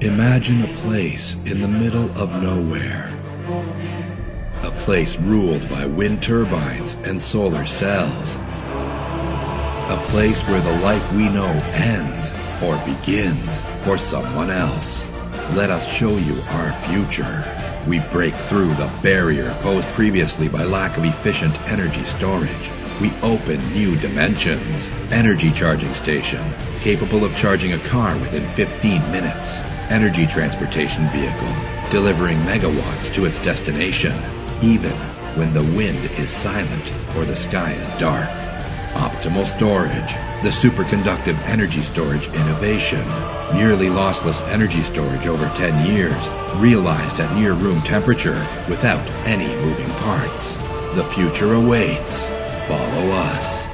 Imagine a place in the middle of nowhere. A place ruled by wind turbines and solar cells. A place where the life we know ends or begins for someone else. Let us show you our future. We break through the barrier posed previously by lack of efficient energy storage. We open new dimensions. Energy charging station, capable of charging a car within 15 minutes. Energy transportation vehicle, delivering megawatts to its destination, even when the wind is silent or the sky is dark. Optimal storage, the superconductive energy storage innovation. Nearly lossless energy storage over 10 years, realized at near room temperature without any moving parts. The future awaits. Follow us.